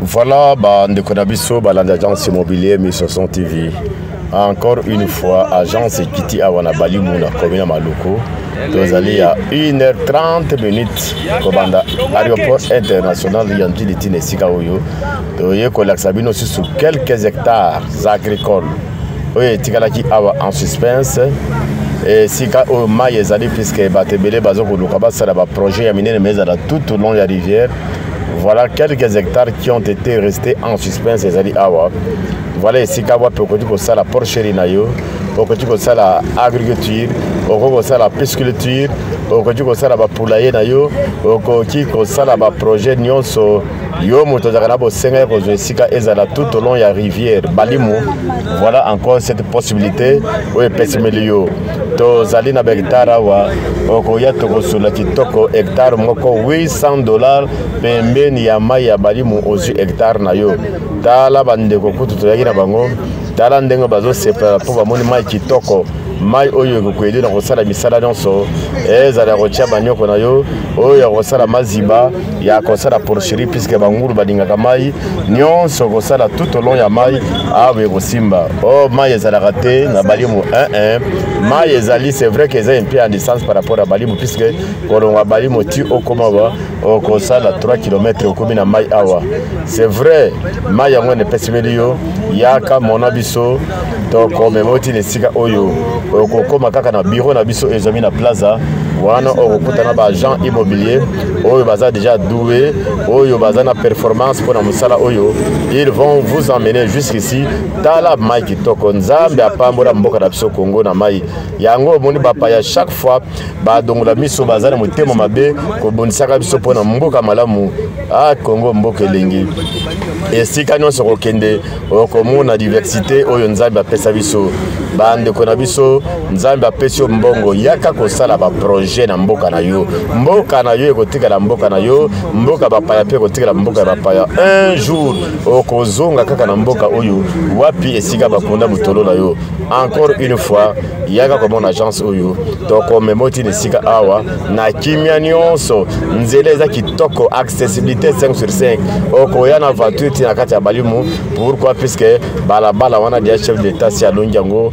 Voilà, bandeko na biso balanda agence immobilier 1060 TV. Encore une fois, agence ekiti awa na Balimu na commune ya Maluku. tozali ya 1h30 minutes kobanda aéroport international ya mtili ntina esika oyo toye kolakisa bino susu quelques hectares agricoles oyo etikalaki awa en suspense esika oyo mai ezali puiske bato ebele baza koluka basala baprojet ya minene mais ezala tout au long ya rivière voilà quelques hectares qui ont été restés en suspense ezali awa. Voilà esika wapi okoki kosala porcherie na yo okoki kosala agriculture okoki kosala pisculture okoki kosala bapoulaye na yo okoki kosala baprojet nyonso. Yo moto ozalaka na bosenga ya kozwa esika ezala tout au long ya rivière. Balimu voilà encore cette possibilité. Oyo epesimeli yo. Tozali na bahectare awa okoya tokosula kitoko hectare moko 800 dollar pembeni ya mai ya balimu ozwi hectare na yo. Tala bandeko kutu toyaki na bango. Tala ndenge bazosepela mpo bamoni mai kitoko mai oyo ekokoyede na kosala misala nyonso. Ezala ya kotia banyoko na yo oyo ya kosala maziba ya kosala porcherie puiske bangulu balingaka mai. Nyonso kosala tout au long ya mai awa ekosimba. O mai ezalaka te na balimu 11 mai ezali c'est vrai que eza mpe ya distance par rapport ya balimu puiske kolonga balimu ti okoma ba okosala 3 km okomi na mai awa. C'est vrai mai yango epesimeli yo. Yaka mona biso tokomema oti na esika oyo. Okokóma kaka na biro na biso ezwami na plaza. Wana okokutana baagent immobilier oyo baza déjà doué oyo baza na performance mpona mosala oyo. Ils vont vous emmener jusqu'ici. Tala mai kitoko. Nzambe apambola mboka na biso kongo na mai. Yango omoni bapaya chaque fois badongola miso baza na motema mabe. Kobonisaka biso mpona mboka malamu. A kongo mboka elengi. Esika nyonso kokende okomona diversité oyo nzambe apesa biso bandeko na biso nzambe apesi yo mbongo yaka kosala baprojet na mboka na yo. Mboka na yo ekotikala mboka na yo mboka bapaya mpe ekotikala mboka ya bapaya. Un jour okozonga kaka na mboka oyo wapi esika bakunda butolo na yo. Encore une fois yaka komona agence oyo tokomema otina esika awa na kimia nyonso. Nzela eza kitoko accessibilité 5 sur 5 okoya na voiture tina kati ya balimu pourquoi? Puisque balabala wana dia chef d'état si alongi yango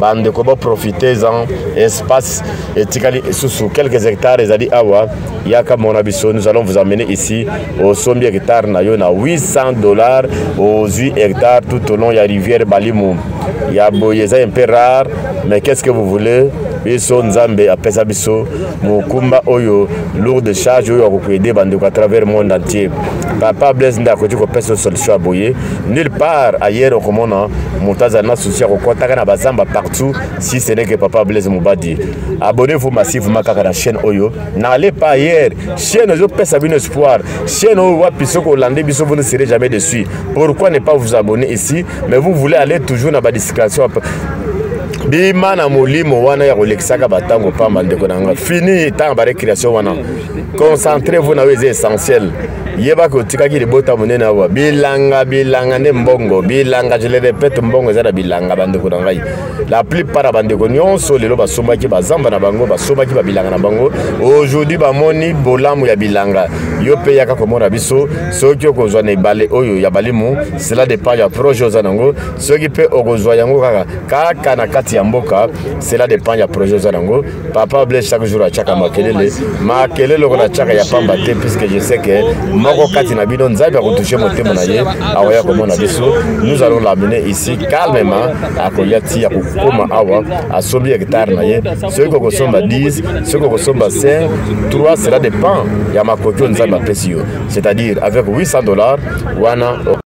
bandeko baprofitez-en espace etikali susu quelques hectares ezali awa. Yaka mona biso nous allons vous emmener ici osombi hectare na yo na 800 dollars ozwi hectare tout au long ya rivière balimu. Ya boye eza un peu rare mais qu'est ce que vous voulez? Biso nzambe apesa biso mokumba oyo lourde charge oyo akokoyede bandeko à travers monde entier. Papa blaise nde akoki kopesa solution ya boye. Nulle part ailleurs okomona moto azali na susi ya kokɔtaka na bazamba partout si ce n'est que papa blaise mobadi. Abonnez-vous massivement kaka na chaîne oyo. N'allez pas ailleurs. Chaîne ezopesa bino espoir. Chaîne oyo wapi soki olande biso vous ne serez jamais dessus pourquoi ne pas vous abonner ici? Mais vous voulez aller toujours na badiscrétion bima na molimo wana ya kolekisaka batango pamba ndeko na nga. Fini ntango barecréation wana. Concentre vous na oyo eza essentiel. Yebaka otikaki libota monene awa. Bilanga bilanga nde mbongo. Bilanga je le répète mbongo eza na bilanga bandeko na ngai. La plupart ya bandeko nyonso lelo basombaki bazamba na bango basombaki babilanga na bango. Aujourd'hui bamoni bolamu ya bilanga. Yo mpe yaka komona biso soki okozwa na ebale oyo ya balimu cela dépend ya projet oza nango. Soki mpe okozwa yango kaka kaka na kati ya cela dépend ya projet oza papa ble chaque jour atiaka makelele. Makelele okola atiaka ya pamba te puisque je sais que moko kati na bino nzambe akotushe motema na ye akoya komona biso. Nous allons l'amener ici calmement akoya ti ya kokóma awa asombi hectare na ye. Soki okosomba 10 soki okosomba 5 3 cela dépend ya makoki oyo nzambe apesi yo. C'est-à-dire avec 800 dollars wana